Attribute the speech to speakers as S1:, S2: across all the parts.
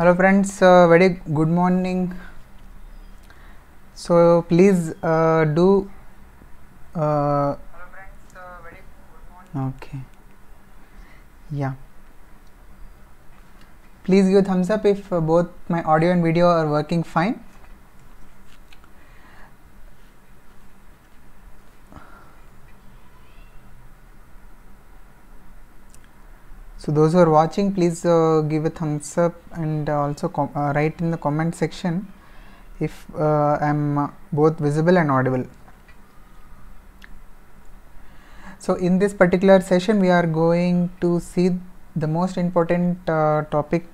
S1: hello friends uh, very good morning. So please uh, do uh, okay. Yeah. Please give thumbs up if uh, both my audio and video are working fine so those who are watching please uh, give a thumbs up and also uh, write in the comment section if uh, i'm uh, both visible and audible. So in this particular session we are going to see the most important uh, topic.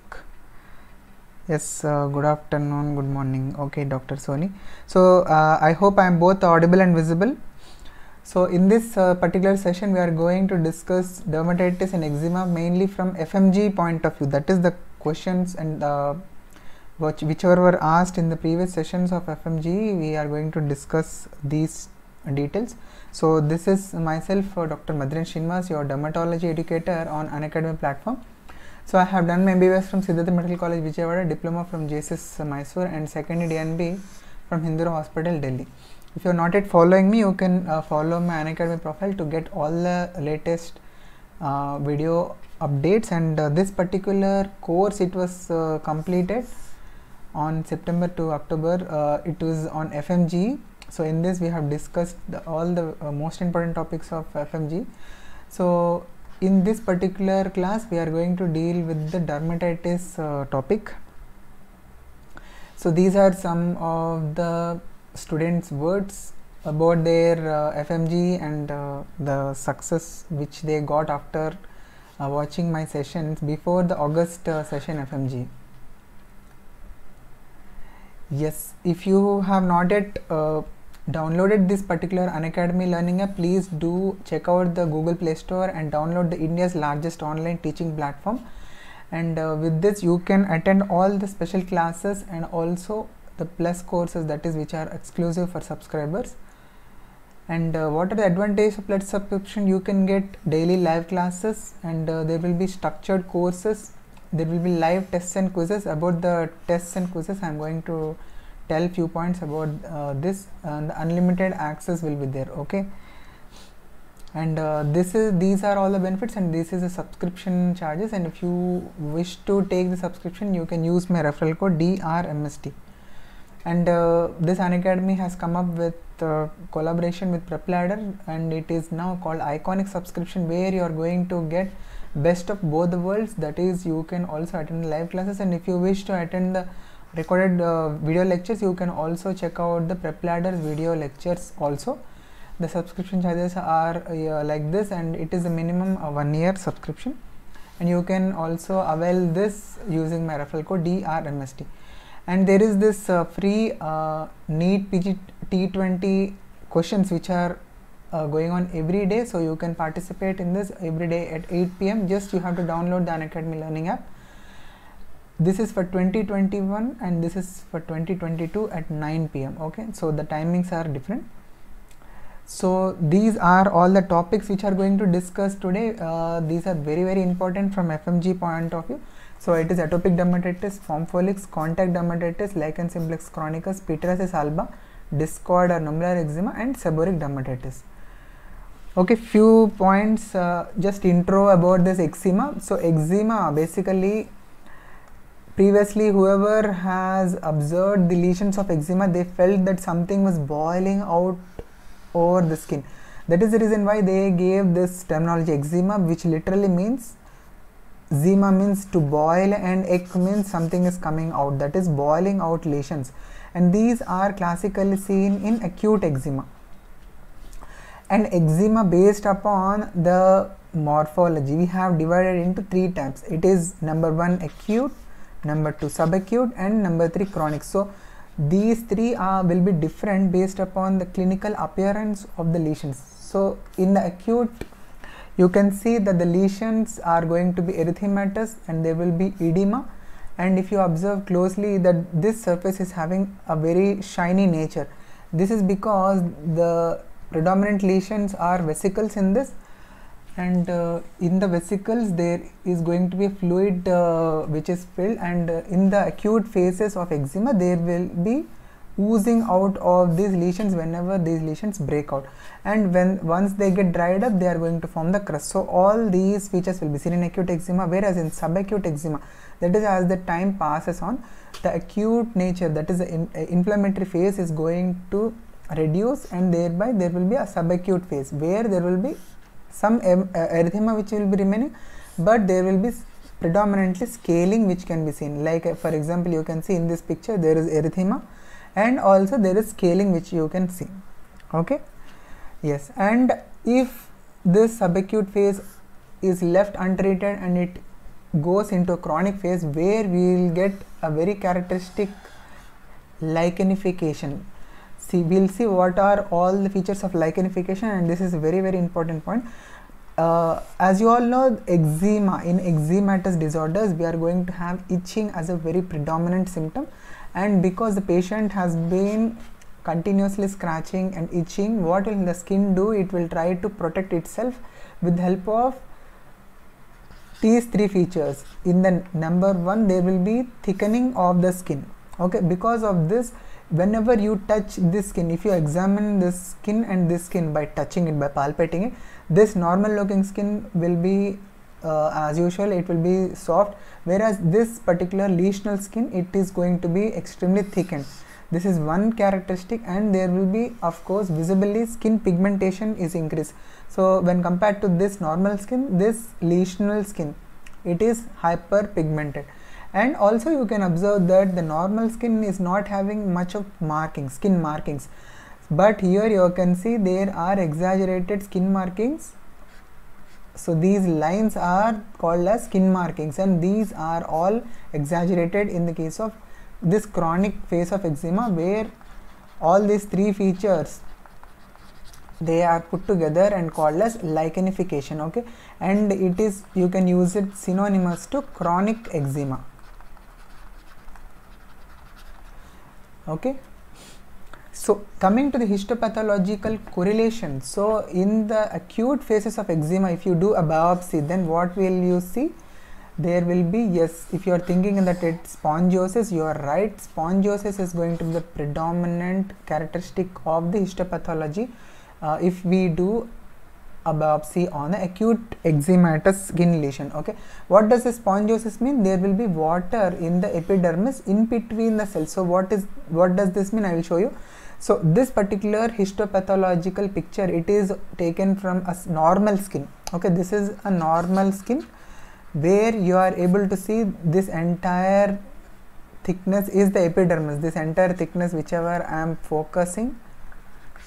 S1: Yes uh, good afternoon good morning. Okay dr sony so i hope i am both audible and visible so in this uh, particular session we are going to discuss dermatitis and eczema mainly from fmg point of view. That is the questions and uh, which, whichever were asked in the previous sessions of fmg we are going to discuss these details. So this is myself uh, dr maddineni srinivas your dermatology educator on An unacademy platform. So i have done my mbs from siddhartha medical college vijayawada diploma from jss mysore and second dnb from hindu rao hospital delhi if you are not yet following me you can uh, follow my unacademy profile to get all the latest uh, video updates. And uh, this particular course it was uh, completed on september to october. Uh, it was on fmg so in this we have discussed the, all the uh, most important topics of fmg so in this particular class we are going to deal with the dermatitis topic. So these are some of the students words about their uh, fmg and uh, the success which they got after uh, watching my sessions before the august uh, session fmg yes if you have not yet uh, downloaded this particular unacademy learning app please do check out the google play store and download the india's largest online teaching platform. And uh, with this you can attend all the special classes and also the plus courses that is which are exclusive for subscribers. And uh, what are the advantages of plus subscription? You can get daily live classes and uh, there will be structured courses. There will be live tests and quizzes. About the tests and quizzes i'm going to tell few points about uh, this and unlimited access will be there okay? And uh, this is these are all the benefits and this is the subscription charges. And if you wish to take the subscription you can use my referral code drmsd and uh, this unacademy has come up with uh, collaboration with prepladder and it is now called iconic subscription where you are going to get best of both worlds. That is you can also attend live classes and if you wish to attend the recorded uh, video lectures you can also check out the prepladder's video lectures also. The subscription charges are uh, like this and it is a minimum uh, one year subscription. And you can also avail this using my referral code drmsd and there is this uh, free uh, PG T20 questions which are uh, going on every day. So you can participate in this every day at 8 pm just you have to download the unacademy learning app. This is for 2021 and this is for 2022 at 9 pm okay? So the timings are different. So these are all the topics which are going to discuss today. Uh, these are very very important from fmg point of view so it is atopic dermatitis, pompholyx, contact dermatitis, lichen simplex chronicus, pityriasis alba, discoid or nummular eczema and seborrheic dermatitis. Okay, few points, uh, just intro about this eczema. So eczema basically previously whoever has observed the lesions of eczema they felt that something was boiling out over the skin. That is the reason why they gave this terminology eczema which literally means zema means to boil and ek means something is coming out that is boiling out lesions. And these are classically seen in acute eczema. And eczema based upon the morphology we have divided into three types. It is number one acute number two subacute and number three chronic. So these three are will be different based upon the clinical appearance of the lesions. So in the acute you can see that the lesions are going to be erythematous and there will be edema. And if you observe closely that this surface is having a very shiny nature. This is because the predominant lesions are vesicles in this. And uh, in the vesicles there is going to be a fluid uh, which is filled. And uh, in the acute phases of eczema there will be oozing out of these lesions whenever these lesions break out. And when once they get dried up they are going to form the crust. So all these features will be seen in acute eczema whereas in subacute eczema that is as the time passes on the acute nature that is the in, uh, inflammatory phase is going to reduce and thereby there will be a subacute phase where there will be some uh, erythema which will be remaining but there will be predominantly scaling which can be seen. Like uh, for example you can see in this picture there is erythema and also there is scaling which you can see. Okay? Yes. And if this subacute phase is left untreated and it goes into a chronic phase where we will get a very characteristic lichenification see we'll see what are all the features of lichenification and this is a very very important point. Uh, as you all know eczema in eczematous disorders we are going to have itching as a very predominant symptom and because the patient has been continuously scratching and itching what will the skin do? It will try to protect itself with the help of these three features. In the number one there will be thickening of the skin. Okay because of this whenever you touch this skin if you examine this skin and this skin by touching it by palpating it this normal looking skin will be uh, as usual it will be soft. Whereas this particular lesional skin it is going to be extremely thickened. This is one characteristic and there will be of course visibly skin pigmentation is increased. So when compared to this normal skin this lesional skin it is hyper pigmented and also you can observe that the normal skin is not having much of markings skin markings. But here you can see there are exaggerated skin markings so these lines are called as skin markings and these are all exaggerated in the case of this chronic phase of eczema where all these three features they are put together and called as lichenification okay? And it is you can use it synonymous to chronic eczema okay so coming to the histopathological correlation so in the acute phases of eczema if you do a biopsy then what will you see? There will be yes if you are thinking that it's spongiosis you are right spongiosis is going to be the predominant characteristic of the histopathology. Uh, if we do a biopsy on an acute eczematous skin lesion okay what does the spongiosis mean? There will be water in the epidermis in between the cells. So what is what does this mean? I will show you so this particular histopathological picture it is taken from a normal skin. Okay this is a normal skin where you are able to see this entire thickness is the epidermis. This entire thickness whichever i am focusing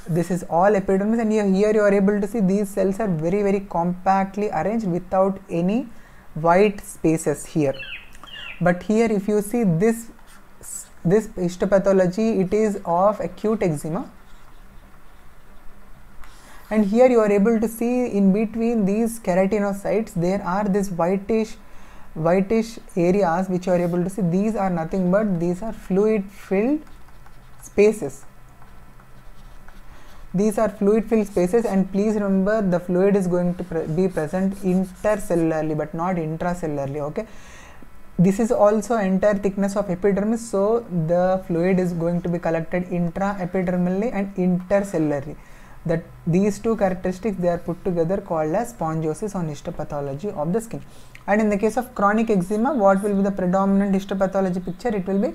S1: this is all epidermis. And here, you are able to see these cells are very very compactly arranged without any white spaces here. But here if you see this this histopathology it is of acute eczema. And here you are able to see in between these keratinocytes there are this whitish whitish areas which you are able to see. These are nothing but these are fluid filled spaces. These are fluid filled spaces and please remember the fluid is going to pre be present intercellularly but not intracellularly okay this is also entire thickness of epidermis so the fluid is going to be collected intraepidermally and intercellularly. That these two characteristics they are put together called as spongiosis on histopathology of the skin. And in the case of chronic eczema what will be the predominant histopathology picture? It will be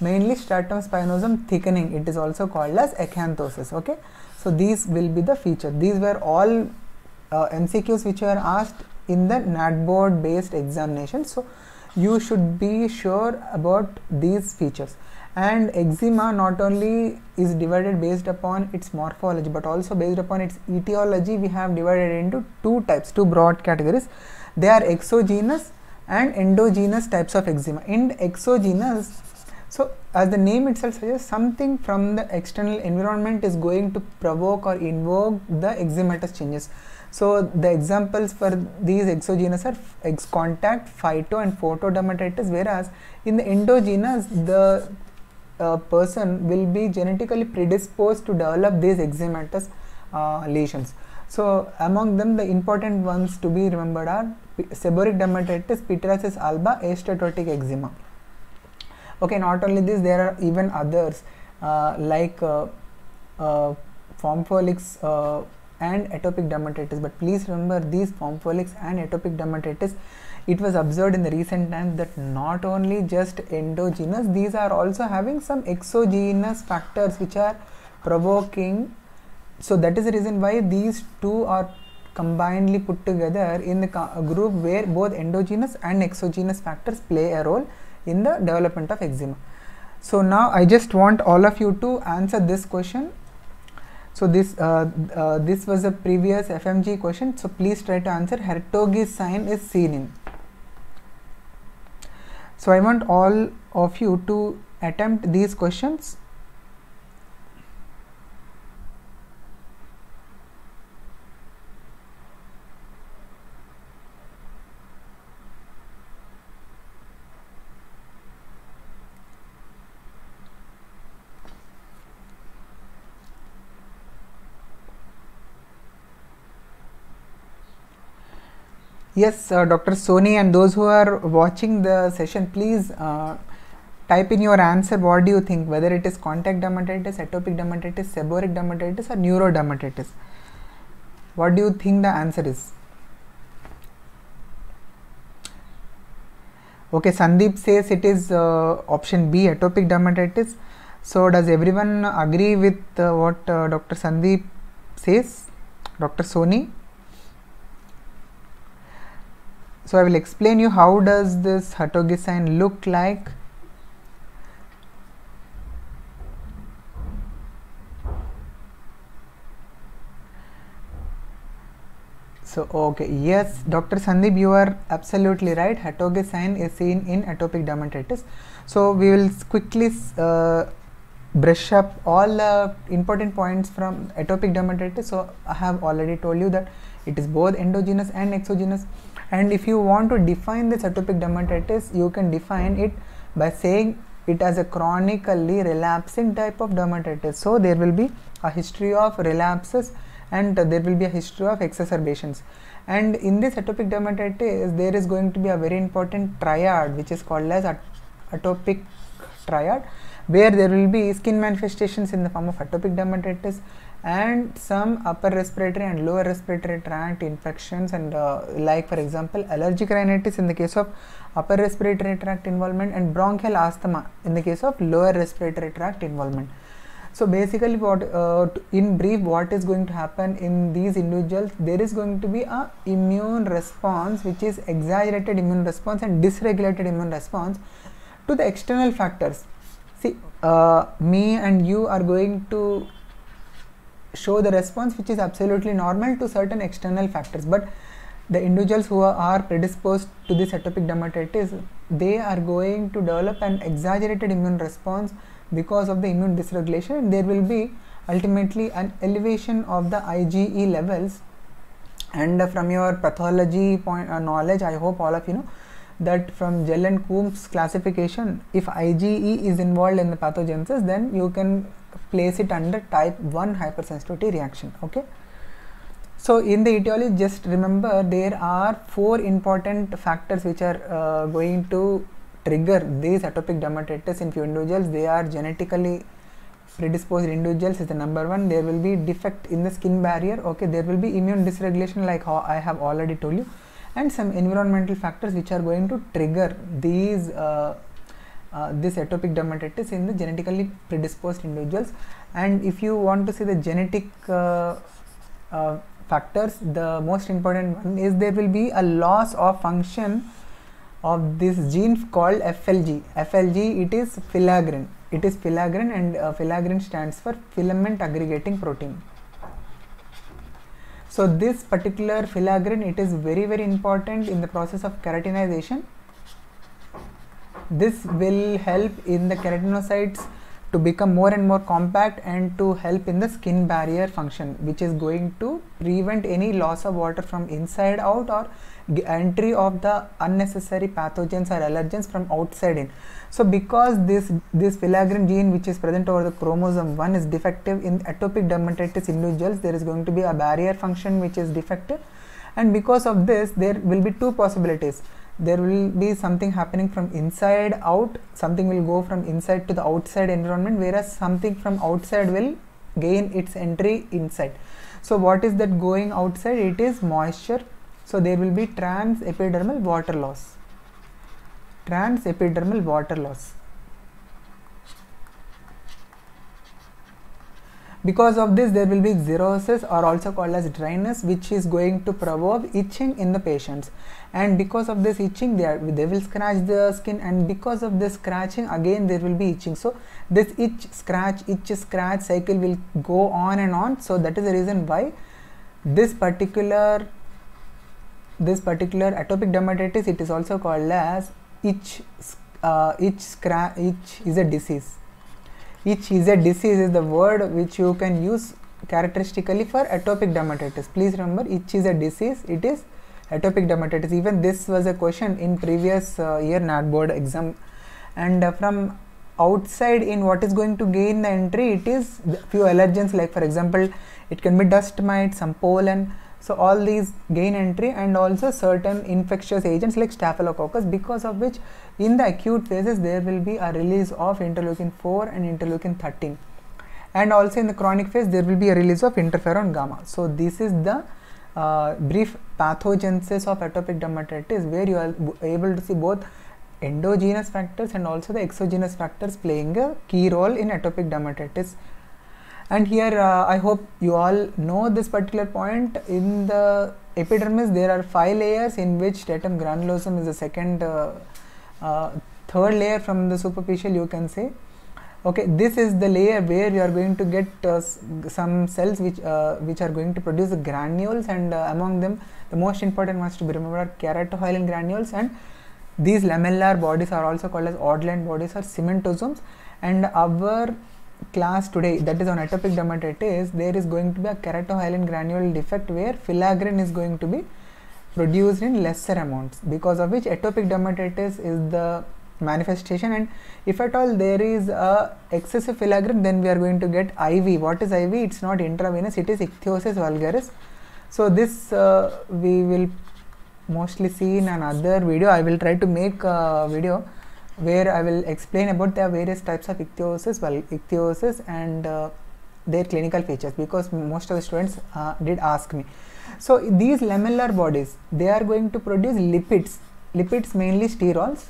S1: mainly stratum spinosum thickening. It is also called as acanthosis okay? So these will be the feature these were all uh, mcqs which were asked in the nat board based examination. So you should be sure about these features. And eczema not only is divided based upon its morphology but also based upon its etiology we have divided into two types two broad categories. They are exogenous and endogenous types of eczema. In exogenous so as the name itself suggests something from the external environment is going to provoke or invoke the eczematous changes so the examples for these exogenous are ex contact phyto and photodermatitis whereas in the endogenous the uh, person will be genetically predisposed to develop these eczematous uh, lesions So among them, the important ones to be remembered are seborrheic dermatitis, pityriasis alba, astatotic eczema. Okay, not only this, there are even others uh, like uh, uh, and atopic dermatitis. But please remember these pompholyx and atopic dermatitis. It was observed in the recent times that not only just endogenous, these are also having some exogenous factors which are provoking so that is the reason why these two are combinedly put together in the group where both endogenous and exogenous factors play a role in the development of eczema so now i just want all of you to answer this question so this uh, uh, this was a previous fmg question. So please try to answer. Hertoghe's sign is seen in. So i want all of you to attempt these questions Yes, uh, Dr. Sony and those who are watching the session, please uh, type in your answer. What do you think? Whether it is contact dermatitis, atopic dermatitis, seborrheic dermatitis, or neurodermatitis? What do you think the answer is? Okay, Sandeep says it is uh, option B, atopic dermatitis. So, does everyone agree with uh, what uh, Dr. Sandeep says? Dr. Sony? So i will explain you how does this Hertoghe sign look like. So okay yes dr sandeep you are absolutely right. Hertoghe sign is seen in atopic dermatitis. So we will quickly uh, brush up all the important points from atopic dermatitis. So i have already told you that it is both endogenous and exogenous and if you want to define this atopic dermatitis you can define it by saying it as a chronically relapsing type of dermatitis. So there will be a history of relapses and there will be a history of exacerbations. And in this atopic dermatitis there is going to be a very important triad which is called as at- atopic triad where there will be skin manifestations in the form of atopic dermatitis and some upper respiratory and lower respiratory tract infections and uh, like for example allergic rhinitis in the case of upper respiratory tract involvement and bronchial asthma in the case of lower respiratory tract involvement. So basically what uh, in brief what is going to happen in these individuals there is going to be a immune response which is exaggerated immune response and dysregulated immune response to the external factors. See uh, me and you are going to show the response which is absolutely normal to certain external factors. But the individuals who are predisposed to this atopic dermatitis they are going to develop an exaggerated immune response because of the immune dysregulation. There will be ultimately an elevation of the IgE levels. And uh, from your pathology point uh, knowledge i hope all of you know that from Gell and Coombs classification if IgE is involved in the pathogenesis then you can place it under type 1 hypersensitivity reaction okay? So in the etiology just remember there are four important factors which are uh, going to trigger these atopic dermatitis in few individuals. They are genetically predisposed individuals is the number one. There will be defect in the skin barrier okay? There will be immune dysregulation like how i have already told you. And some environmental factors which are going to trigger these uh, uh, this atopic dermatitis in the genetically predisposed individuals and if you want to see the genetic uh, uh, factors the most important one is there will be a loss of function of this gene called FLG. FLG it is filaggrin. It is filaggrin and uh, filaggrin stands for filament aggregating protein. So this particular filaggrin it is very very important in the process of keratinization. This will help in the keratinocytes to become more and more compact and to help in the skin barrier function which is going to prevent any loss of water from inside out or entry of the unnecessary pathogens or allergens from outside in. So because this this filaggrin gene which is present over the chromosome 1 is defective in atopic dermatitis individuals there is going to be a barrier function which is defective. And because of this there will be two possibilities there will be something happening from inside out something will go from inside to the outside environment whereas something from outside will gain its entry inside. So what is that going outside? It is moisture. So there will be trans epidermal water loss. Trans epidermal water loss because of this there will be xerosis or also called as dryness which is going to provoke itching in the patients. And because of this itching they, are, they will scratch the skin. And because of this scratching again there will be itching. So this itch scratch itch scratch cycle will go on and on. So that is the reason why this particular this particular atopic dermatitis it is also called as itch uh, itch scratch itch is a disease itch is a disease is the word which you can use characteristically for atopic dermatitis. Please remember itch is a disease it is atopic dermatitis. Even this was a question in previous uh, year nat board exam. And uh, from outside in what is going to gain the entry it is few allergens like for example it can be dust mite some pollen so all these gain entry and also certain infectious agents like staphylococcus because of which in the acute phases there will be a release of interleukin 4 and interleukin 13 and also in the chronic phase there will be a release of interferon gamma. So this is the uh, brief pathogenesis of atopic dermatitis where you are able to see both endogenous factors and also the exogenous factors playing a key role in atopic dermatitis and here uh, i hope you all know this particular point. In the epidermis there are five layers in which stratum granulosum is the second uh, uh, third layer from the superficial you can say. Okay this is the layer where you are going to get uh, some cells which uh, which are going to produce granules and uh, among them the most important ones to be remembered are keratohyalin granules and these lamellar bodies are also called as Odland bodies or cementosomes. And our class today that is on atopic dermatitis there is going to be a keratohyalin granule defect where filaggrin is going to be produced in lesser amounts because of which atopic dermatitis is the manifestation and if at all there is a excessive filaggrin then we are going to get IV. What is IV? It's not intravenous, it is ichthyosis vulgaris. So this uh, we will mostly see in another video. I will try to make a video where I will explain about the various types of ichthyosis, well, ichthyosis and uh, their clinical features because most of the students uh, did ask me. So these lamellar bodies, they are going to produce lipids, lipids mainly sterols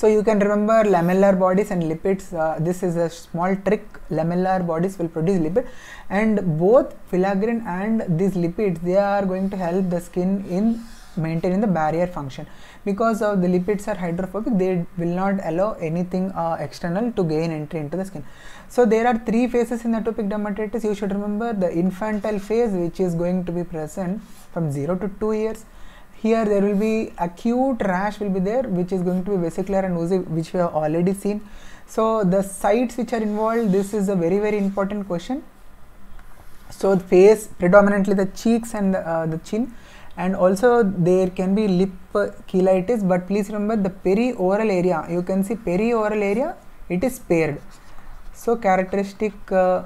S1: so you can remember lamellar bodies and lipids. Uh, this is a small trick. Lamellar bodies will produce lipid, and both filaggrin and these lipids they are going to help the skin in maintaining the barrier function. Because of the lipids are hydrophobic, they will not allow anything uh, external to gain entry into the skin. So there are three phases in atopic dermatitis. You should remember the infantile phase, which is going to be present from zero to two years here there will be acute rash will be there which is going to be vesicular and oozy which we have already seen so the sites which are involved this is a very very important question so the face predominantly the cheeks and the, uh, the chin and also there can be lip cheilitis but please remember the perioral area. You can see perioral area it is spared. So characteristic uh,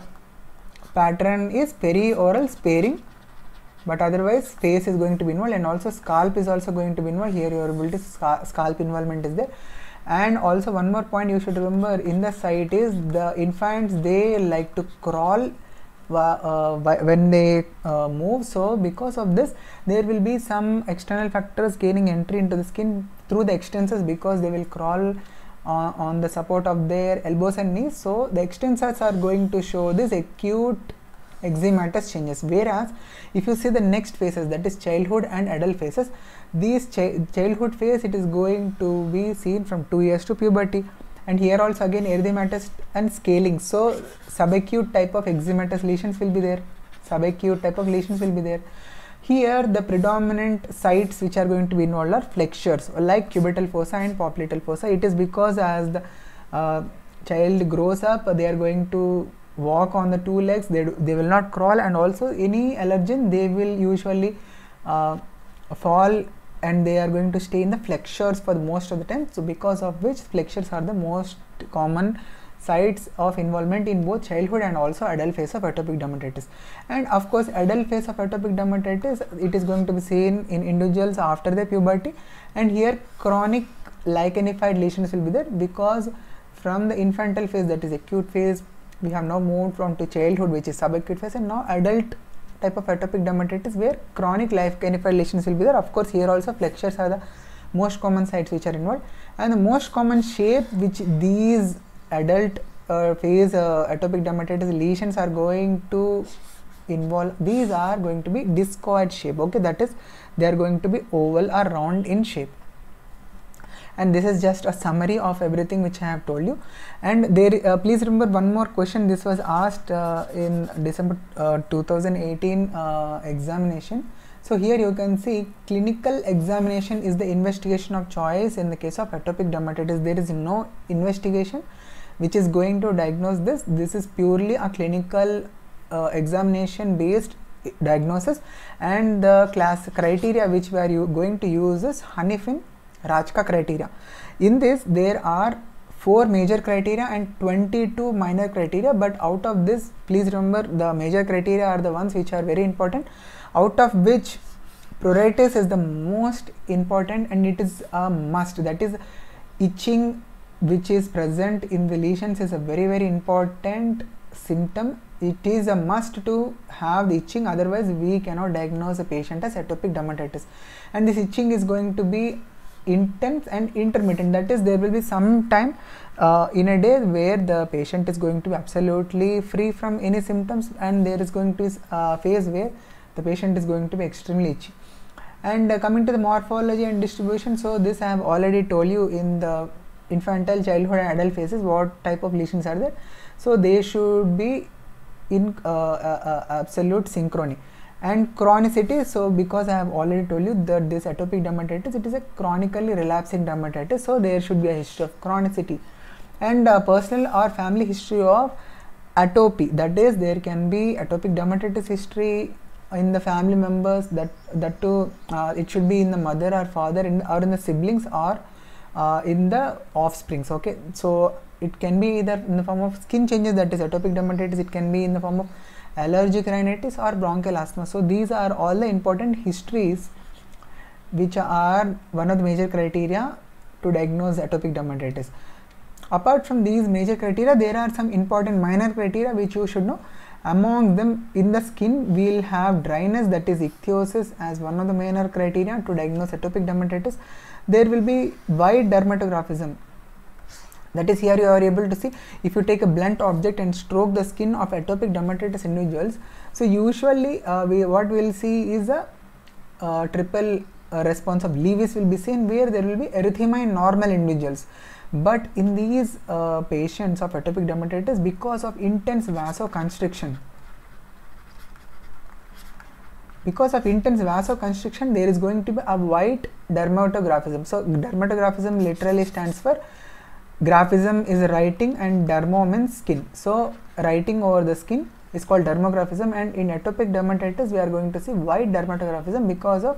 S1: pattern is perioral sparing but otherwise face is going to be involved and also scalp is also going to be involved. Here your ability scalp involvement is there. And also one more point you should remember in the site is the infants they like to crawl when they uh, move so because of this there will be some external factors gaining entry into the skin through the extensors because they will crawl uh, on the support of their elbows and knees. So the extensors are going to show this acute eczematous changes. Whereas if you see the next phases that is childhood and adult phases these chi childhood phase it is going to be seen from 2 years to puberty and here also again erythematous and scaling. So subacute type of eczematous lesions will be there. Subacute type of lesions will be there. Here the predominant sites which are going to be involved are flexures like cubital fossa and popliteal fossa. It is because as the uh, child grows up they are going to walk on the two legs. They, do, they will not crawl. And also any allergen they will usually uh, fall and they are going to stay in the flexures for most of the time. So because of which flexures are the most common sites of involvement in both childhood and also adult phase of atopic dermatitis. And of course adult phase of atopic dermatitis it is going to be seen in individuals after their puberty. And here chronic lichenified lesions will be there because from the infantile phase that is acute phase we have now moved on to childhood which is subacute phase. And now adult type of atopic dermatitis where chronic lichenified lesions will be there. Of course here also flexures are the most common sites which are involved. And the most common shape which these adult uh, phase uh, atopic dermatitis lesions are going to involve these are going to be discoid shape. Okay that is they are going to be oval or round in shape and this is just a summary of everything which I have told you. And there uh, please remember one more question. This was asked uh, in December uh, 2018 uh, examination. So here you can see clinical examination is the investigation of choice in the case of atopic dermatitis. There is no investigation which is going to diagnose this. This is purely a clinical uh, examination based diagnosis. And the class criteria which we are going to use is Hanifin Rajka criteria. In this there are four major criteria and 22 minor criteria but out of this please remember the major criteria are the ones which are very important out of which pruritus is the most important and it is a must. That is itching which is present in the lesions is a very very important symptom. It is a must to have the itching otherwise we cannot diagnose a patient as atopic dermatitis. And this itching is going to be intense and intermittent. That is there will be some time uh, in a day where the patient is going to be absolutely free from any symptoms and there is going to be a uh, phase where the patient is going to be extremely itchy. And uh, coming to the morphology and distribution so this i have already told you in the infantile childhood and adult phases what type of lesions are there. So they should be in uh, uh, uh, absolute synchrony and chronicity. So because i have already told you that this atopic dermatitis it is a chronically relapsing dermatitis. So there should be a history of chronicity. And personal or family history of atopy. That is there can be atopic dermatitis history in the family members that that too uh, it should be in the mother or father in, or in the siblings or uh, in the offsprings okay? So it can be either in the form of skin changes that is atopic dermatitis it can be in the form of allergic rhinitis or bronchial asthma. So these are all the important histories which are one of the major criteria to diagnose atopic dermatitis. Apart from these major criteria there are some important minor criteria which you should know. Among them in the skin we will have dryness that is ichthyosis as one of the minor criteria to diagnose atopic dermatitis. There will be wide dermatographism that is here you are able to see if you take a blunt object and stroke the skin of atopic dermatitis individuals so usually uh, we what we will see is a uh, triple uh, response of Lewis will be seen where there will be erythema in normal individuals. But in these uh, patients of atopic dermatitis because of intense vasoconstriction because of intense vasoconstriction there is going to be a white dermatographism. So dermatographism literally stands for graphism is writing and dermo means skin. So writing over the skin is called dermographism and in atopic dermatitis we are going to see why dermatographism because of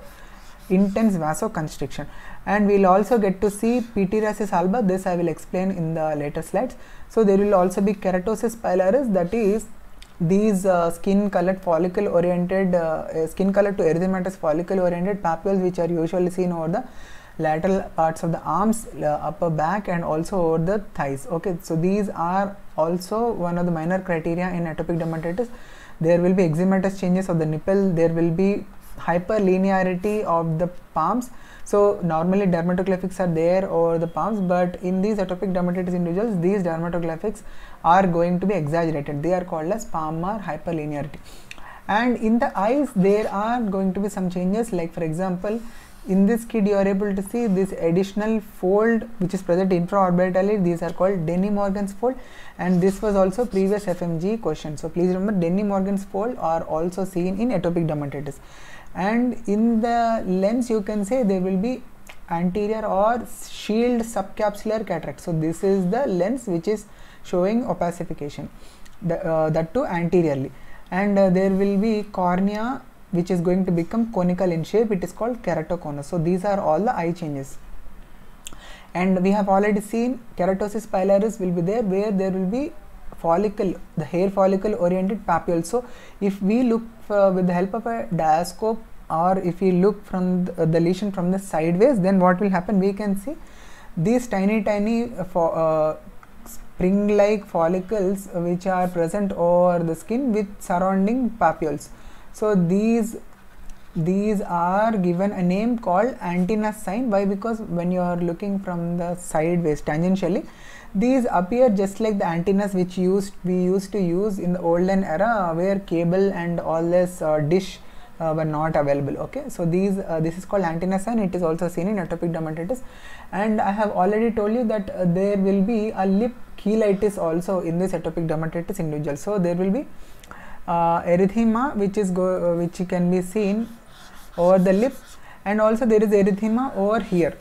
S1: intense vasoconstriction. And we will also get to see pityriasis alba. This i will explain in the later slides. So there will also be keratosis pilaris that is these uh, skin colored follicle oriented uh, skin colored to erythematous follicle oriented papules which are usually seen over the lateral parts of the arms uh, upper back and also over the thighs. Okay so these are also one of the minor criteria in atopic dermatitis. There will be eczematous changes of the nipple. There will be hyperlinearity of the palms. So normally dermatoglyphics are there over the palms but in these atopic dermatitis individuals these dermatoglyphics are going to be exaggerated. They are called as palmar hyperlinearity. And in the eyes there are going to be some changes like for example in this kid you are able to see this additional fold which is present infraorbitally these are called Dennie Morgan's fold. And this was also previous FMG question. So please remember Dennie Morgan's fold are also seen in atopic dermatitis. And in the lens you can say there will be anterior or shield subcapsular cataract. So this is the lens which is showing opacification the, uh, that too anteriorly. And uh, there will be cornea which is going to become conical in shape. It is called keratoconus. So these are all the eye changes. And we have already seen keratosis pilaris will be there where there will be follicle the hair follicle oriented papules so if we look uh, with the help of a diascope or if we look from the, uh, the, lesion from the sideways then what will happen? We can see these tiny tiny uh, for, uh, spring like follicles which are present over the skin with surrounding papules so these these are given a name called antenna sign. Why? Because when you are looking from the sideways tangentially these appear just like the antennas which used we used to use in the olden era where cable and all this uh, dish uh, were not available. Okay? So these uh, this is called antenna sign. It is also seen in atopic dermatitis. And i have already told you that uh, there will be a lip cheilitis also in this atopic dermatitis individual. So there will be erythema which is go, uh, which can be seen over the lip and also there is erythema over here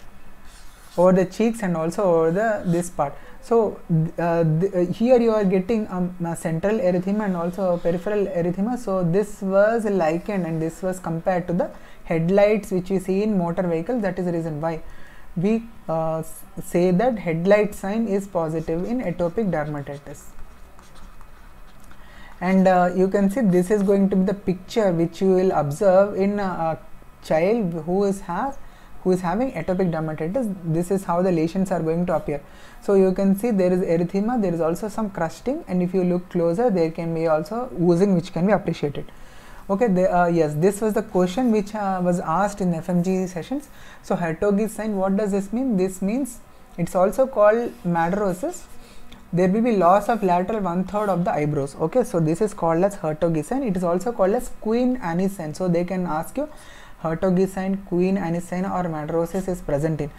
S1: over the cheeks and also over the this part. So uh, uh, here you are getting um, a central erythema and also a peripheral erythema. So this was likened and this was compared to the headlights which we see in motor vehicles that is the reason why we uh, say that headlight sign is positive in atopic dermatitis and uh, you can see this is going to be the picture which you will observe in a, a child who is has who is having atopic dermatitis. This is how the lesions are going to appear. So you can see there is erythema there is also some crusting and if you look closer there can be also oozing which can be appreciated. Okay uh, yes this was the question which uh, was asked in fmg sessions. So Hertoghe's sign what does this mean? This means it's also called madarosis there will be loss of lateral one third of the eyebrows okay? So this is called as Hertoghe it is also called as queen anne's so they can ask you Hertoghe queen anne's or madarosis is present in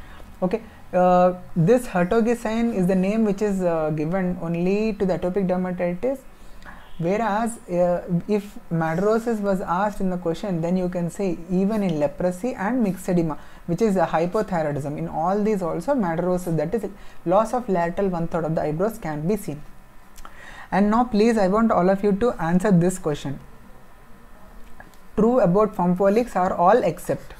S1: okay? Uh, this Hertoghe is the name which is uh, given only to the atopic dermatitis. Whereas uh, if madarosis was asked in the question then you can say even in leprosy and myxedema which is a hypothyroidism. In all these also madarosis that is loss of lateral one third of the eyebrows can be seen. And now please I want all of you to answer this question. True about Pompholyx are all except.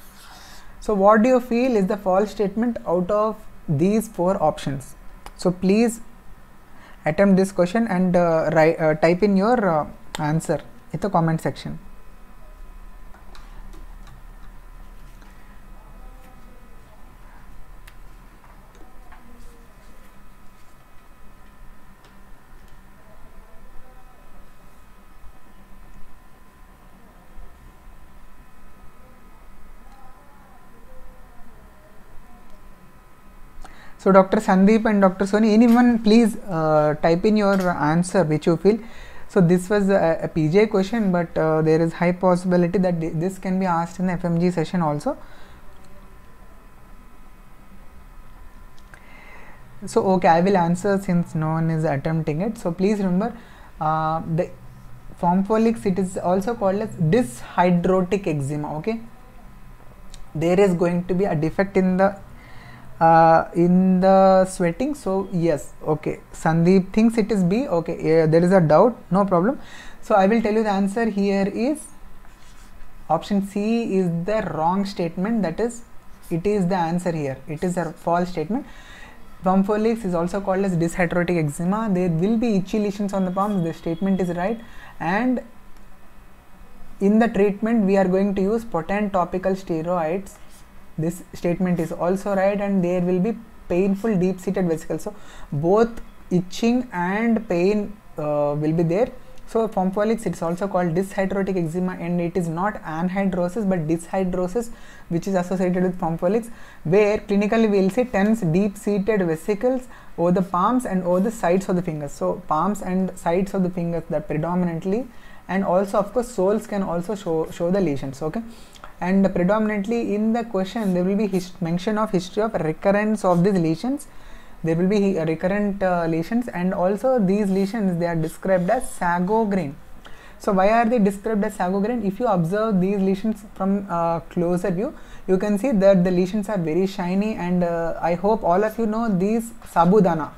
S1: So what do you feel is the false statement out of these four options? So please attempt this question and uh, write, uh, type in your uh, answer in the comment section. So Dr. Sandeep and Dr. Soni, anyone please uh, type in your answer which you feel. So this was a, a PJ question, but uh, there is high possibility that this can be asked in the FMG session also. So okay, I will answer since no one is attempting it. So please remember uh, the Pompholyx, it is also called as dyshydrotic eczema. Okay, there is going to be a defect in the uh, in the sweating so yes okay. Sandeep thinks it is b okay. Yeah, there is a doubt no problem. So i will tell you the answer here is option c is the wrong statement that is it is the answer here. It is a false statement. Pompholyx is also called as dyshydrotic eczema. There will be itchy lesions on the palms the statement is right. And in the treatment we are going to use potent topical steroids this statement is also right and there will be painful deep seated vesicles so both itching and pain uh, will be there. So Pompholyx it's also called dyshydrotic eczema and it is not anhydrosis but dyshydrosis which is associated with Pompholyx where clinically we will see tense deep seated vesicles over the palms and over the sides of the fingers. So palms and sides of the fingers that predominantly and also of course soles can also show show the lesions okay and predominantly in the question there will be mention of history of recurrence of these lesions. There will be recurrent uh, lesions and also these lesions they are described as sago grain so why are they described as sago grain if you observe these lesions from uh, closer view you can see that the lesions are very shiny and uh, i hope all of you know these sabudana.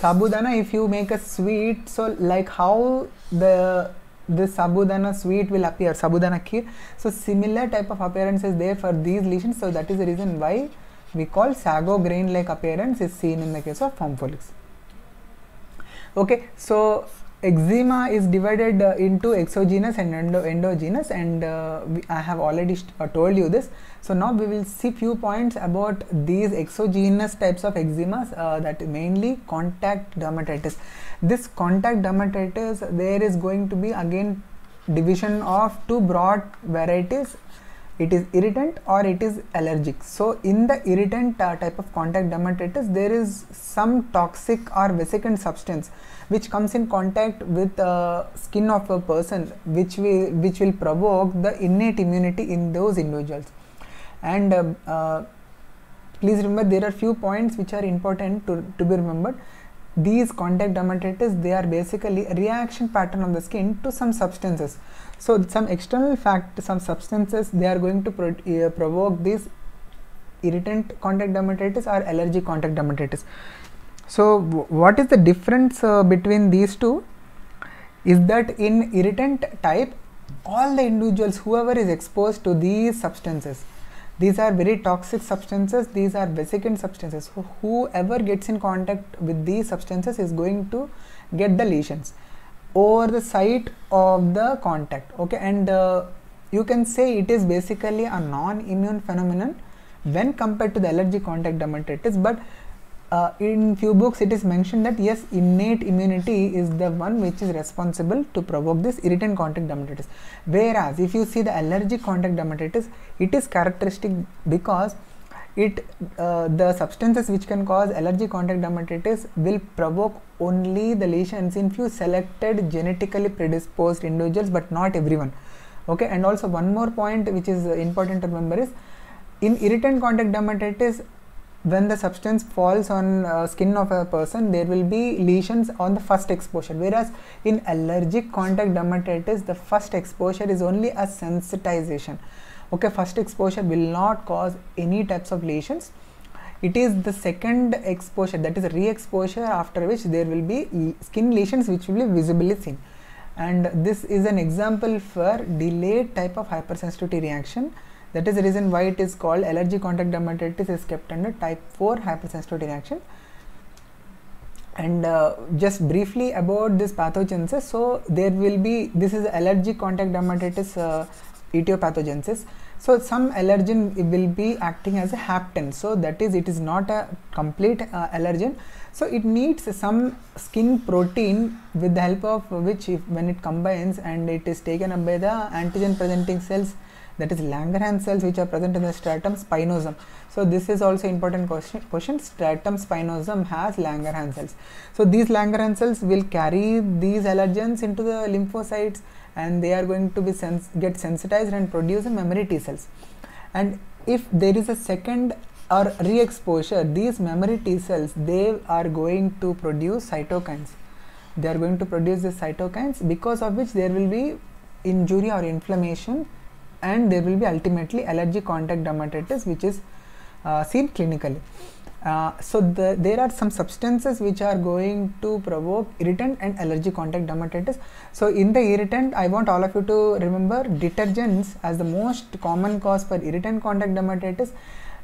S1: Sabudana if you make a sweet so like how the this sabudana sweet will appear sabudana kheer so similar type of appearance is there for these lesions so that is the reason why we call sago grain like appearance is seen in the case of follics. okay so eczema is divided uh, into exogenous and endo endogenous and uh, we, i have already uh, told you this. So now we will see few points about these exogenous types of eczemas uh, that mainly contact dermatitis. This contact dermatitis there is going to be again division of two broad varieties. It is irritant or it is allergic. So in the irritant uh, type of contact dermatitis there is some toxic or vesicant substance which comes in contact with uh, skin of a person which will which will provoke the innate immunity in those individuals. And uh, uh, please remember there are few points which are important to, to be remembered. These contact dermatitis they are basically a reaction pattern of the skin to some substances. So some external fact some substances they are going to pro uh, provoke this irritant contact dermatitis or allergic contact dermatitis so, what is the difference uh, between these two? Is that in irritant type all the individuals whoever is exposed to these substances these are very toxic substances these are vesicant substances. So whoever gets in contact with these substances is going to get the lesions over the site of the contact okay? And uh, you can say it is basically a non-immune phenomenon when compared to the allergic contact dermatitis but uh, in few books it is mentioned that yes innate immunity is the one which is responsible to provoke this irritant contact dermatitis. Whereas if you see the allergic contact dermatitis it is characteristic because it uh, the substances which can cause allergic contact dermatitis will provoke only the lesions in few selected genetically predisposed individuals but not everyone. Okay and also one more point which is important to remember is in irritant contact dermatitis when the substance falls on uh, skin of a person there will be lesions on the first exposure. Whereas in allergic contact dermatitis the first exposure is only a sensitization. Okay first exposure will not cause any types of lesions. It is the second exposure that is re-exposure after which there will be skin lesions which will be visibly seen. And this is an example for delayed type of hypersensitivity reaction that is the reason why it is called allergic contact dermatitis is kept under type 4 hypersensitivity reaction. And uh, just briefly about this pathogenesis. So there will be this is allergic contact dermatitis uh, etiopathogenesis. So some allergen will be acting as a hapten. So that is it is not a complete uh, allergen. So it needs some skin protein with the help of which if when it combines and it is taken up by the antigen presenting cells that is Langerhans cells which are present in the stratum spinosum. So this is also important question, question. stratum spinosum has Langerhans cells. So these Langerhans cells will carry these allergens into the lymphocytes and they are going to be sens get sensitized and produce memory T cells. And if there is a second or re-exposure, these memory T cells, they are going to produce cytokines. They are going to produce the cytokines because of which there will be injury or inflammation and there will be ultimately allergic contact dermatitis which is uh, seen clinically. Uh, so the, there are some substances which are going to provoke irritant and allergic contact dermatitis. So in the irritant, I want all of you to remember detergents as the most common cause for irritant contact dermatitis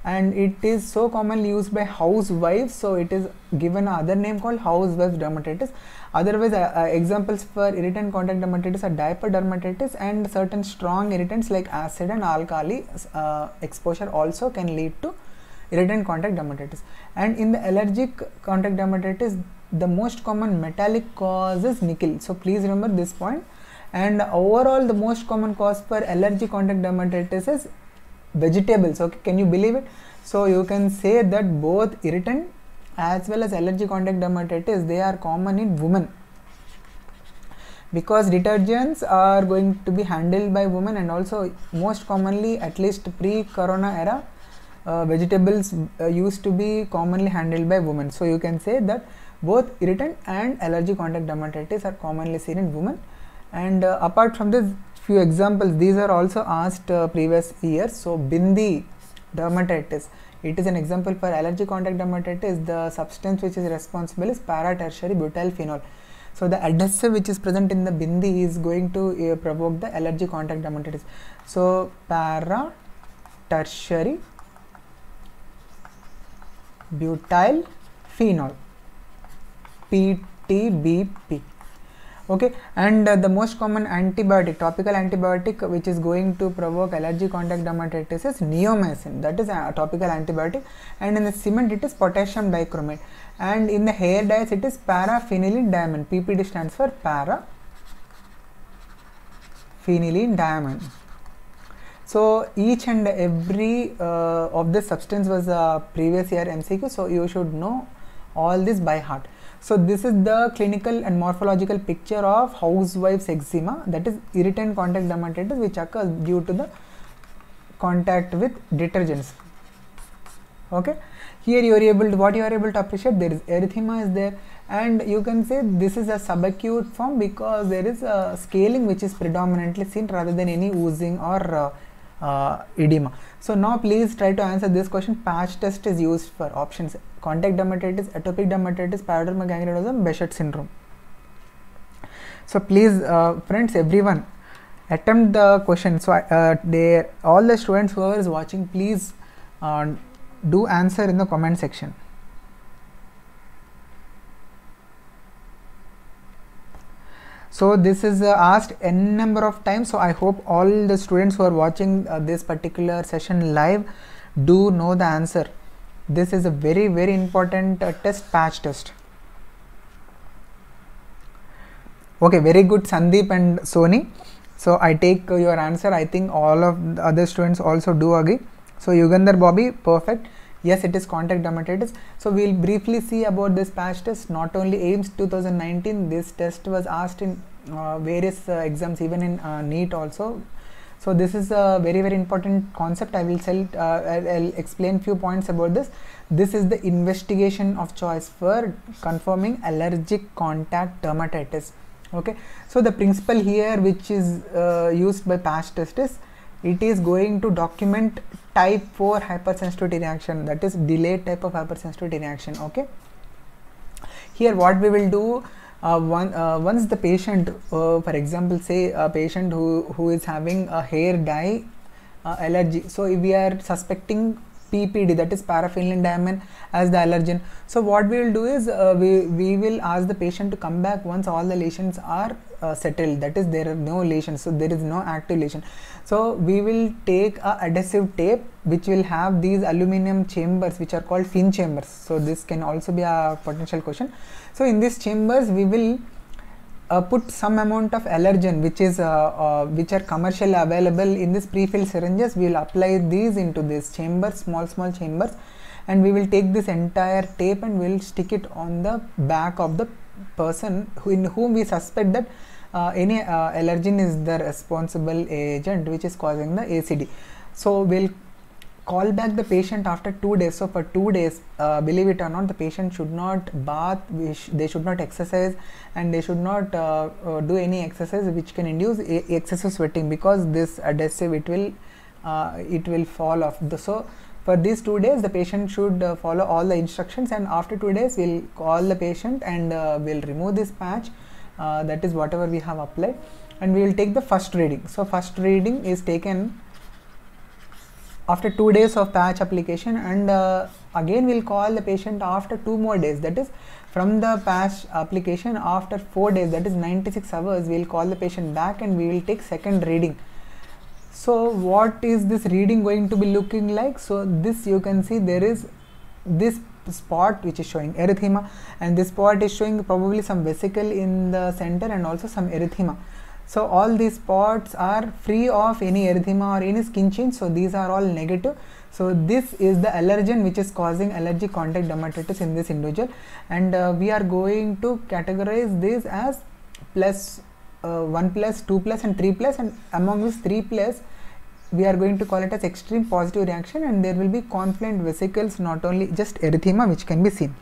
S1: and it is so commonly used by housewives so it is given another name called housewives dermatitis. Otherwise uh, uh, examples for irritant contact dermatitis are diaper dermatitis and certain strong irritants like acid and alkali uh, exposure also can lead to irritant contact dermatitis. And in the allergic contact dermatitis the most common metallic cause is nickel. So please remember this point. And overall the most common cause for allergic contact dermatitis is vegetables okay? Can you believe it? So you can say that both irritant as well as allergic contact dermatitis they are common in women. Because detergents are going to be handled by women and also most commonly at least pre corona era uh, vegetables uh, used to be commonly handled by women. So you can say that both irritant and allergic contact dermatitis are commonly seen in women. And uh, apart from this few examples. These are also asked uh, previous years. So bindi dermatitis. It is an example for allergic contact dermatitis. The substance which is responsible is para tertiary butyl phenol. So the adhesive which is present in the bindi is going to uh, provoke the allergy contact dermatitis. So para tertiary butyl phenol PTBP okay? And uh, the most common antibiotic topical antibiotic which is going to provoke allergy contact dermatitis is neomycin. That is a topical antibiotic. And in the cement it is potassium dichromate. And in the hair dyes it is paraphenylene diamine ppd stands for para phenylene diamine so each and every uh, of this substance was a previous year mcq so you should know all this by heart so this is the clinical and morphological picture of housewife's eczema that is irritant contact dermatitis which occurs due to the contact with detergents. Okay, here you are able to what you are able to appreciate there is erythema is there and you can say this is a subacute form because there is a scaling which is predominantly seen rather than any oozing or uh, uh, edema. So now please try to answer this question. Patch test is used for options contact dermatitis, atopic dermatitis, pyoderma gangrenosum, Behcet syndrome. So please uh, friends everyone attempt the question. So uh, they all the students who are watching please uh, do answer in the comment section. so this is uh, asked n number of times so i hope all the students who are watching uh, this particular session live do know the answer this is a very very important uh, test patch test. Okay very good sandeep and sony so i take your answer. I think all of the other students also do agree. So yugandhar bobby perfect. Yes it is contact dermatitis. So we'll briefly see about this patch test. Not only AIIMS 2019 this test was asked in uh, various uh, exams even in uh, NEET also so this is a very very important concept. I will uh, I'll, explain few points about this. This is the investigation of choice for confirming allergic contact dermatitis. Okay? So the principle here which is uh, used by patch test is it is going to document type 4 hypersensitivity reaction that is delayed type of hypersensitivity reaction. Okay? Here what we will do uh, one, uh, once the patient uh, for example say a patient who, who is having a hair dye uh, allergy so if we are suspecting PPD that is paraphenylene diamine as the allergen. So what we will do is uh, we, we will ask the patient to come back once all the lesions are uh, settled that is there are no lesions so there is no active lesion. So we will take a adhesive tape which will have these aluminum chambers which are called Finn chambers. So this can also be a potential question. So in these chambers we will uh, put some amount of allergen which is uh, uh, which are commercially available in this pre-filled syringes we will apply these into this chambers small small chambers and we will take this entire tape and we will stick it on the back of the person who, in whom we suspect that uh, any uh, allergen is the responsible agent which is causing the ACD. So we'll call back the patient after two days. So for two days uh, believe it or not the patient should not bath they should not exercise and they should not uh, uh, do any exercise which can induce excessive sweating because this adhesive it will uh, it will fall off. The, so for these two days the patient should uh, follow all the instructions and after two days we'll call the patient and uh, we'll remove this patch that is whatever we have applied and we will take the first reading. So first reading is taken after two days of patch application and uh, again we'll call the patient after two more days. That is from the patch application after four days that is 96 hours we'll call the patient back and we will take second reading. So what is this reading going to be looking like? So this you can see there is this spot which is showing erythema and this spot is showing probably some vesicle in the center and also some erythema so all these spots are free of any erythema or any skin change. So these are all negative. So this is the allergen which is causing allergic contact dermatitis in this individual and uh, we are going to categorize this as plus uh, 1 plus 2 plus and 3 plus and among this 3 plus we are going to call it as extreme positive reaction and there will be confluent vesicles not only just erythema which can be seen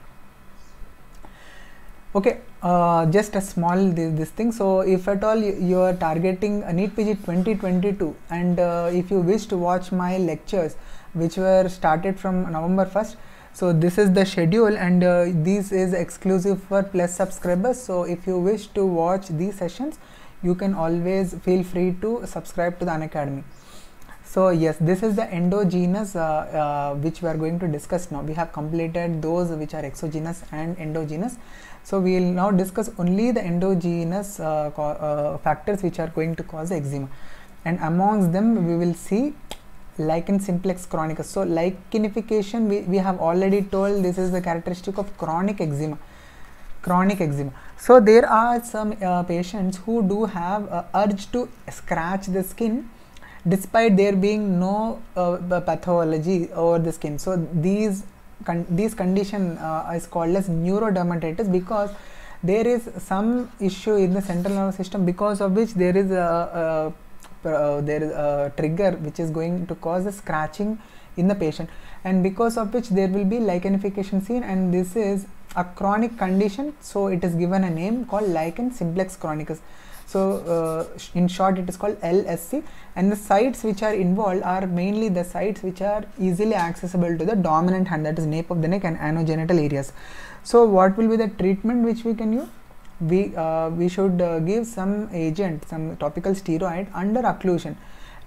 S1: okay uh, just a small this, this, thing so if at all you, you are targeting a NEET PG 2022 and uh, if you wish to watch my lectures which were started from November 1st so this is the schedule and uh, this is exclusive for plus subscribers so if you wish to watch these sessions you can always feel free to subscribe to the Unacademy. So yes, this is the endogenous uh, uh, which we are going to discuss now. We have completed those which are exogenous and endogenous. So we will now discuss only the endogenous uh, uh, factors which are going to cause eczema. And amongst them we will see lichen simplex chronicus. So lichenification we, we have already told this is the characteristic of chronic eczema. Chronic eczema. So there are some uh, patients who do have uh, urge to scratch the skin despite there being no uh, pathology over the skin so these con these condition uh, is called as neurodermatitis because there is some issue in the central nervous system because of which there is a, a, a there is a trigger which is going to cause a scratching in the patient. And because of which there will be lichenification seen and this is a chronic condition so it is given a name called lichen simplex chronicus so uh, in short it is called LSC and the sites which are involved are mainly the sites which are easily accessible to the dominant hand that is nape of the neck and anogenital areas. So what will be the treatment which we can use? We, uh, we should uh, give some agent, some topical steroid under occlusion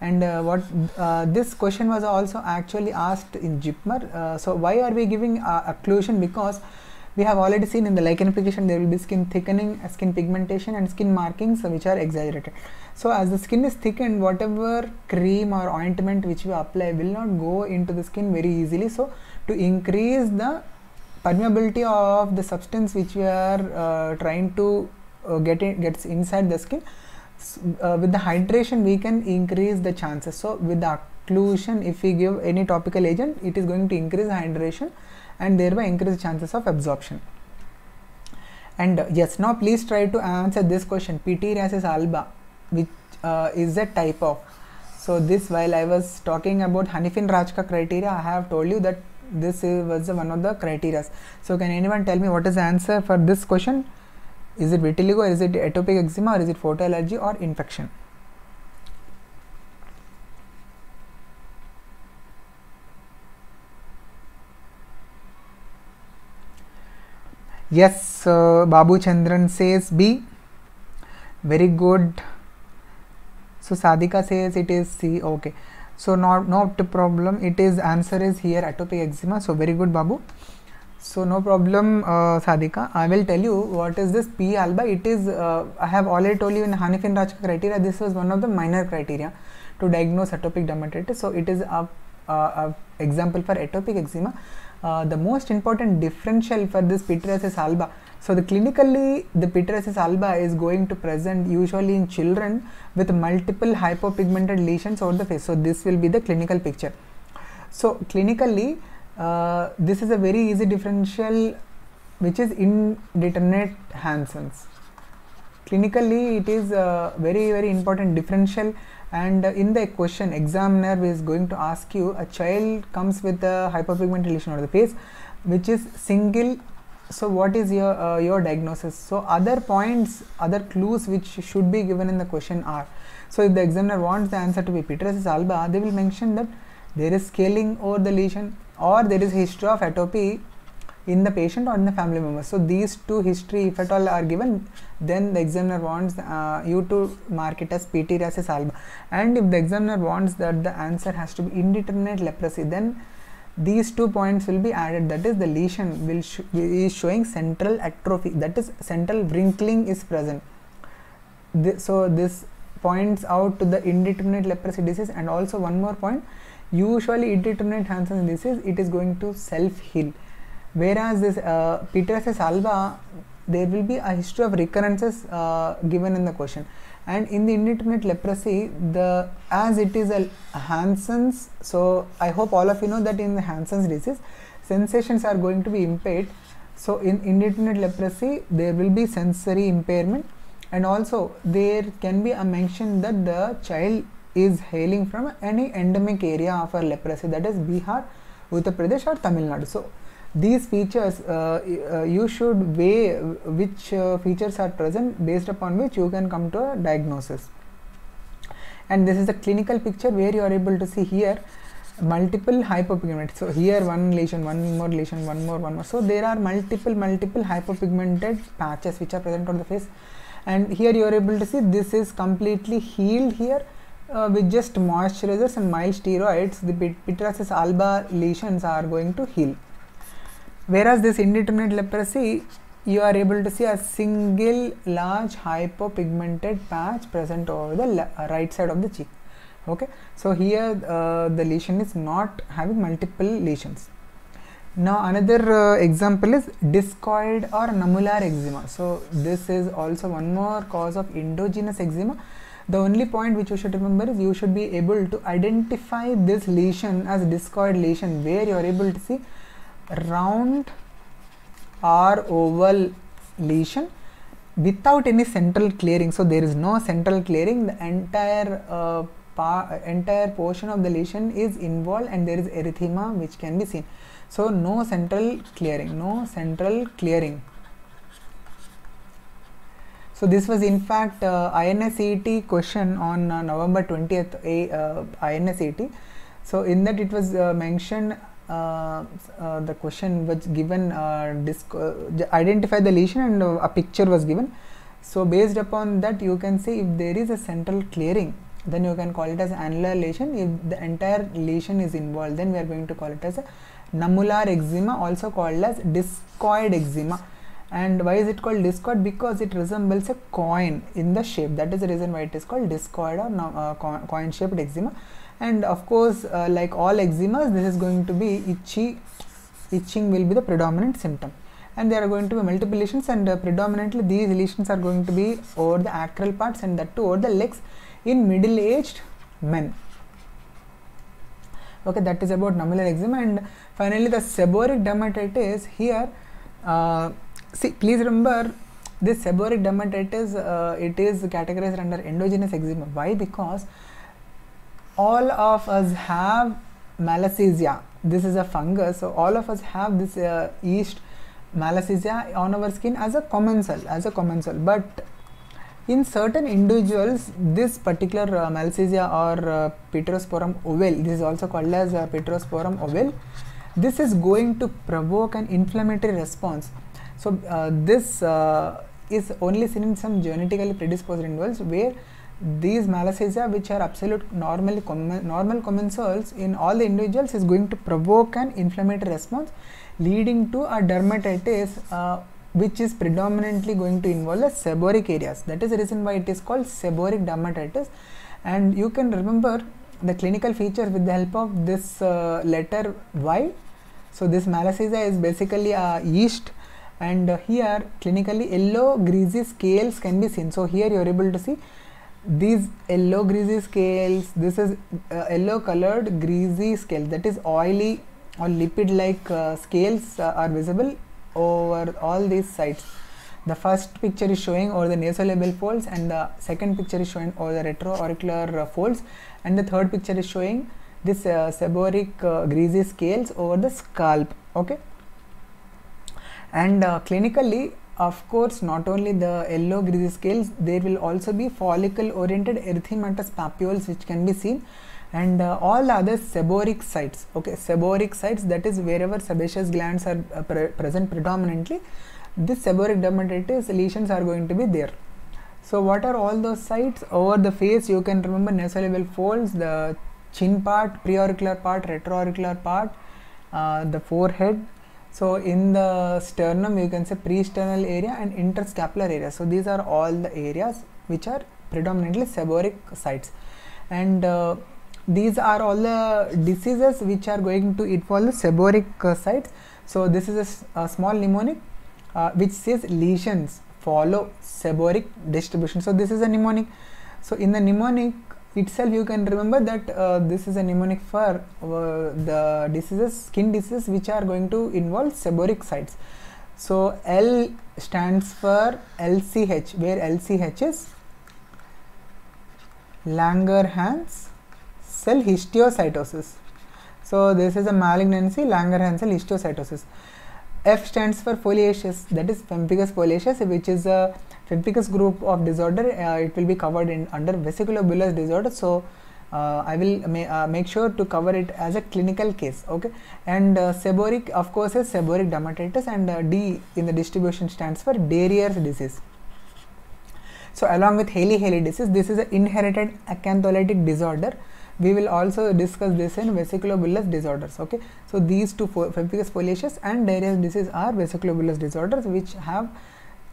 S1: and uh, what uh, this question was also actually asked in JIPMER. Uh, so why are we giving occlusion? Because we have already seen in the lichenification there will be skin thickening, skin pigmentation and skin markings which are exaggerated. So as the skin is thickened, whatever cream or ointment which we apply will not go into the skin very easily. So to increase the permeability of the substance which we are uh, trying to uh, get gets inside the skin, uh, with the hydration we can increase the chances. So with the occlusion if we give any topical agent it is going to increase hydration and thereby increase chances of absorption. And uh, yes, now please try to answer this question. Pityriasis alba, which uh, is a type of. So this while I was talking about Hanifin-Rajka criteria, I have told you that this is, was one of the criteria. So can anyone tell me what is the answer for this question? Is it vitiligo, is it atopic eczema, or is it photoallergy or infection? Yes, uh, Babu Chandran says B. Very good. So Sadika says it is C. Okay. So not not problem. It is answer is here atopic eczema. So very good, Babu. So no problem, uh, Sadika. I will tell you what is this P alba. It is uh, I have already told you in Hanifin Rajka criteria. This was one of the minor criteria to diagnose atopic dermatitis. So it is a, a, a example for atopic eczema. Uh, the most important differential for this pityriasis alba. So the clinically the pityriasis alba is going to present usually in children with multiple hypopigmented lesions over the face. So this will be the clinical picture. So clinically uh, this is a very easy differential which is indeterminate Hansen's. Clinically it is a very very important differential and in the question examiner is going to ask you a child comes with a hyperpigmentation on the face which is single. So what is your uh, your diagnosis? So other points other clues which should be given in the question are so if the examiner wants the answer to be pityriasis alba they will mention that there is scaling over the lesion or there is history of atopy in the patient or in the family members. So these two history if at all are given then the examiner wants uh, you to mark it as pityriasis alba. And if the examiner wants that the answer has to be indeterminate leprosy then these two points will be added. That is the lesion will sh is showing central atrophy. That is central wrinkling is present. This, so this points out to the indeterminate leprosy disease. And also one more point. Usually indeterminate Hansen's disease it is going to self heal whereas this uh, pityriasis alba there will be a history of recurrences uh, given in the question. And in the indeterminate leprosy the as it is a Hansen's so I hope all of you know that in the Hansen's disease sensations are going to be impaired. So in indeterminate leprosy there will be sensory impairment. And also there can be a mention that the child is hailing from any endemic area of a leprosy that is Bihar, Uttar Pradesh or Tamil Nadu. So these features uh, uh, you should weigh which uh, features are present based upon which you can come to a diagnosis. And this is the clinical picture where you are able to see here multiple hypopigmented so here one lesion one more lesion one more one more. So there are multiple multiple hypopigmented patches which are present on the face. And here you are able to see this is completely healed here uh, with just moisturizers and mild steroids. The pityriasis alba lesions are going to heal whereas this indeterminate leprosy you are able to see a single large hypopigmented patch present over the right side of the cheek. Okay? So here uh, the lesion is not having multiple lesions. Now another uh, example is discoid or nummular eczema. So this is also one more cause of endogenous eczema. The only point which you should remember is you should be able to identify this lesion as discoid lesion where you are able to see round or oval lesion without any central clearing. So there is no central clearing. The entire uh, entire portion of the lesion is involved and there is erythema which can be seen. So no central clearing no central clearing. So this was in fact uh, INICET question on uh, November 20th a uh, INICET so in that it was uh, mentioned Uh, the question was given uh, uh, identify the lesion and a picture was given. So based upon that you can see if there is a central clearing then you can call it as annular lesion. If the entire lesion is involved then we are going to call it as a nummular eczema also called as discoid eczema. And why is it called discoid? Because it resembles a coin in the shape. That is the reason why it is called discoid or uh, coin shaped eczema and of course uh, like all eczemas this is going to be itchy itching will be the predominant symptom. And there are going to be multiple lesions and uh, predominantly these lesions are going to be over the acral parts and that too over the legs in middle aged men. Okay that is about nummular eczema. And finally the seborrheic dermatitis here uh, see please remember this seborrheic dermatitis uh, it is categorized under endogenous eczema. Why? Because all of us have malassezia this is a fungus so all of us have this uh, yeast malassezia on our skin as a commensal as a commensal but in certain individuals this particular uh, malassezia or uh, pityrosporum ovale this is also called as uh, pityrosporum ovale this is going to provoke an inflammatory response. So uh, this uh, is only seen in some genetically predisposed individuals where these malassezia which are absolute normally com normal commensals in all the individuals is going to provoke an inflammatory response leading to a dermatitis uh, which is predominantly going to involve the seborrheic areas. That is the reason why it is called seborrheic dermatitis. And you can remember the clinical features with the help of this uh, letter Y. So this malassezia is basically a yeast and uh, here clinically yellow greasy scales can be seen. So here you are able to see these yellow greasy scales this is uh, yellow colored greasy scales that is oily or lipid like uh, scales uh, are visible over all these sides. The first picture is showing over the nasolabial folds and the second picture is showing over the retroauricular uh, folds. And the third picture is showing this uh, seborrheic uh, greasy scales over the scalp. Okay? And clinically of course not only the yellow greasy scales there will also be follicle oriented erythematous papules which can be seen. And uh, all the other seborrheic sites okay seborrheic sites that is wherever sebaceous glands are uh, pre present predominantly this seborrheic dermatitis lesions are going to be there. So what are all those sites? Over the face you can remember nasolabial folds the chin part preauricular part retroauricular part uh, the forehead so in the sternum you can say pre-sternal area and interscapular area. So these are all the areas which are predominantly seborrheic sites. And uh, these are all the diseases which are going to involve the seborrheic uh, sites. So this is a, a small mnemonic uh, which says lesions follow seborrheic distribution. So this is a mnemonic. So in the mnemonic itself you can remember that uh, this is a mnemonic for uh, the diseases skin diseases which are going to involve seborrheic sites so L stands for LCH where LCH is Langerhans cell histiocytosis. So this is a malignancy Langerhans cell histiocytosis. F stands for foliaceus that is pemphigus foliaceus which is a pemphigus group of disorder uh, it will be covered in under vesiculobullous disorder so uh, I will ma- uh, make sure to cover it as a clinical case. Okay, and uh, seborrheic, of course, is seborrheic dermatitis, and uh, D in the distribution stands for Darier's disease. So, along with Hailey-Hailey disease, this is an inherited acantholytic disorder. We will also discuss this in vesiculobullous disorders. Okay, so these two pemphigus foliaceus and Darier's disease are vesiculobullous disorders which have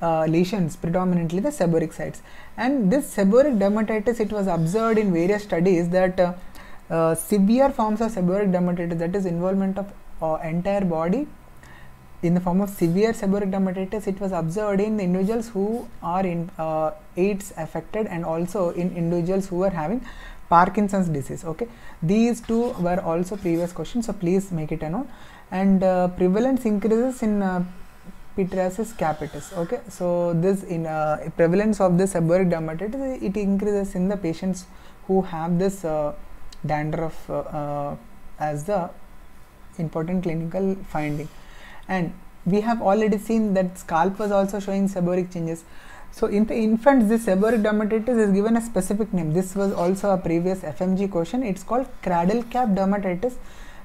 S1: uh, lesions predominantly the seborrheic sites and this seborrheic dermatitis it was observed in various studies that uh, uh, severe forms of seborrheic dermatitis that is involvement of uh, entire body in the form of severe seborrheic dermatitis it was observed in the individuals who are in uh, AIDS affected and also in individuals who are having Parkinson's disease okay? These two were also previous questions so please make it a note. And uh, prevalence increases in pityriasis capitis okay? So this in uh, prevalence of this seborrheic dermatitis it increases in the patients who have this uh, dandruff uh, uh as the important clinical finding. And we have already seen that scalp was also showing seborrheic changes so in the infants this seborrheic dermatitis is given a specific name this was also a previous fmg question it's called cradle cap dermatitis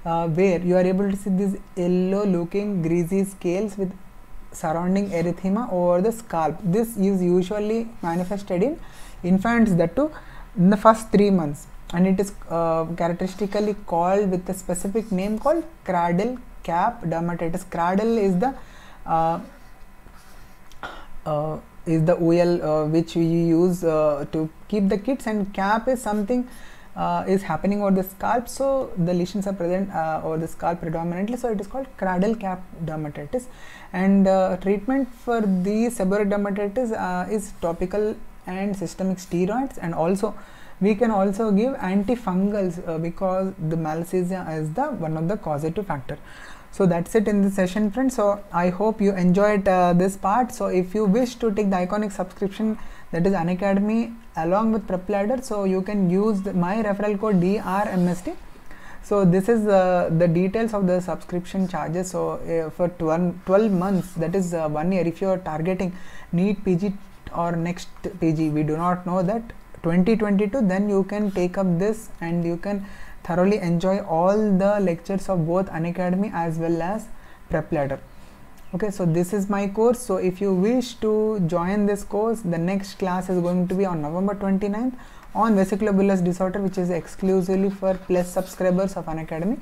S1: uh, where you are able to see these yellow looking greasy scales with surrounding erythema over the scalp. This is usually manifested in infants that too in the first three months and it is uh, characteristically called with a specific name called cradle cap dermatitis. Cradle is the uh, uh, is the oil uh, which we use uh, to keep the kids and cap is something uh, is happening over the scalp. So the lesions are present uh, over the scalp predominantly. So it is called cradle cap dermatitis. And uh, treatment for the seborrheic dermatitis uh, is topical and systemic steroids. And also we can also give antifungals because the malassezia is the one of the causative factor so that's it in this session friends. So i hope you enjoyed uh, this part. So if you wish to take the iconic subscription that is Unacademy along with prepladder so you can use the, my referral code drmsd so this is uh, the details of the subscription charges. So uh, for 12, 12 months that is uh, one year if you are targeting NEET pg or next pg we do not know that. 2022 then you can take up this and you can thoroughly enjoy all the lectures of both Unacademy as well as prep ladder. Okay so this is my course. So if you wish to join this course the next class is going to be on november 29th on vesiculobullous disorder which is exclusively for plus subscribers of Unacademy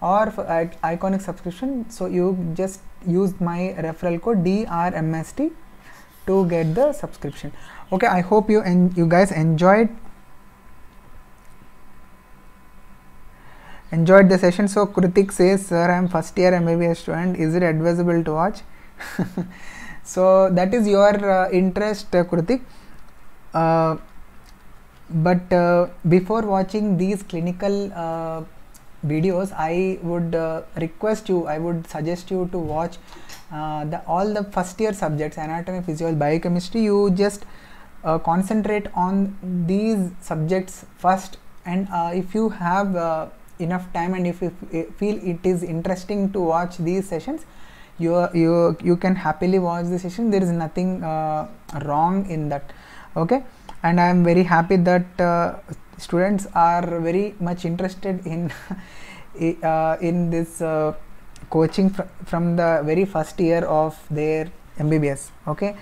S1: or for iconic subscription. So you just use my referral code drmsd to get the subscription. Okay i hope you and you guys enjoyed enjoyed the session. So kritik says sir i am first year mbbs student. Is it advisable to watch? So that is your uh, interest uh, kritik. Uh, but uh, before watching these clinical uh, videos i would uh, request you i would suggest you to watch the all the first year subjects anatomy physiology biochemistry. You just concentrate on these subjects first. And if you have enough time and if you feel it is interesting to watch these sessions you you you can happily watch the session. There is nothing uh, wrong in that. Okay? And i am very happy that uh, students are very much interested in uh, in this uh, coaching fr from the very first year of their mbbs okay?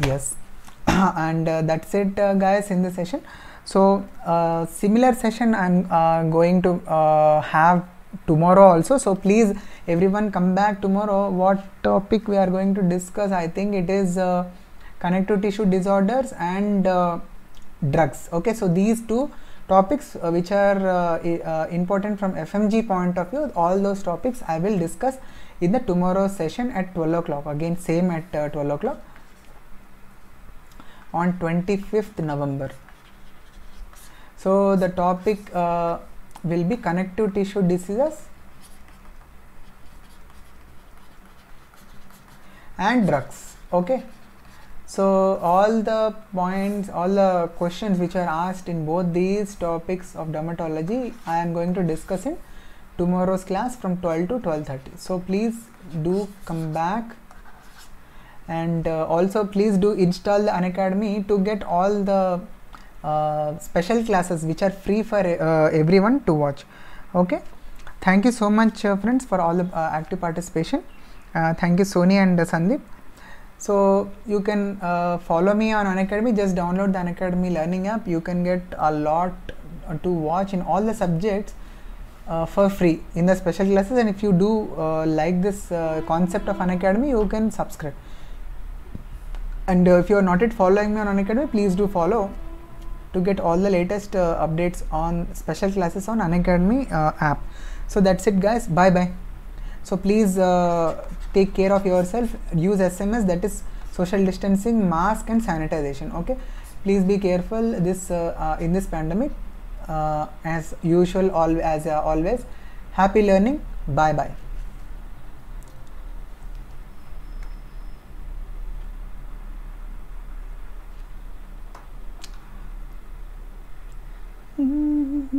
S1: Yes. And uh, that's it uh, guys in the session so uh, similar session i'm uh, going to uh, have tomorrow also. So please everyone come back tomorrow. What topic we are going to discuss? I think it is uh, connective tissue disorders and uh, drugs. Okay so these two topics uh, which are important from fmg point of view all those topics i will discuss in the tomorrow session at 12 o'clock. Again same at 12 o'clock on 25th november so the topic uh, will be connective tissue diseases and drugs. Okay. So all the points, all the questions which are asked in both these topics of dermatology, I am going to discuss in tomorrow's class from 12 to 12:30. So please do come back and uh, also please do install the Unacademy to get all the uh, special classes which are free for uh, everyone to watch. Okay? Thank you so much uh, friends for all the uh, active participation. Thank you sony and sandeep. So you can follow me on unacademy just download the unacademy learning app. You can get a lot to watch in all the subjects uh, for free in the special classes. And if you do uh, like this uh, concept of unacademy you can subscribe. And if you are not yet following me on unacademy please do follow to get all the latest uh, updates on special classes on unacademy uh, app. So that's it guys. Bye bye. So please uh, take care of yourself. Use sms that is social distancing mask and sanitization okay? Please be careful this in this pandemic as usual all as always. Happy learning. Bye bye Mm-hmm.